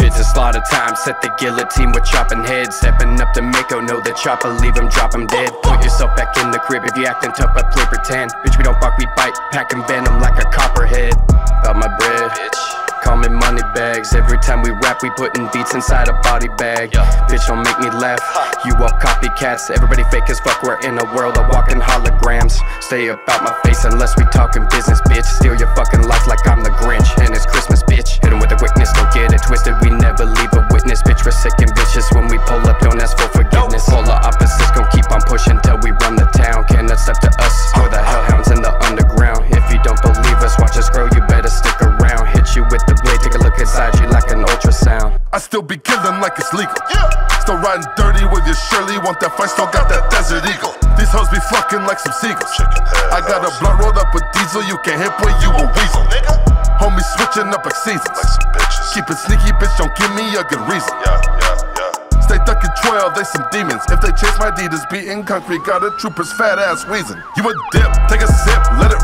It's a slaughter time, set the guillotine with chopping heads. Stepping up to Mvko, know the chopper, leave him, drop him dead. Put yourself back in the crib if you acting tough, I play pretend. Bitch, we don't fuck, we bite, packing venom like a copperhead. About my bread, bitch. Call me money bags. Every time we rap, we putting beats inside a body bag. Bitch, don't make me laugh. You all copycats. Everybody fake as fuck. We're in a world of walking holograms. Stay about my face unless we talking business, bitch. Steal your fucking still be killing like it's legal. Still riding dirty with your Shirley. Want that fight, still got that Desert Eagle. These hoes be fucking like some seagulls. I got a blunt rolled up with diesel. You can't hit boy, you a weasel. Homies switching up like seasons. Keep it sneaky, bitch. Don't give me a good reason. Stay duck in 12, they some demons. If they chase my Adidas, beating concrete, got a trooper's fat ass wheezing. You a dip, take a sip, let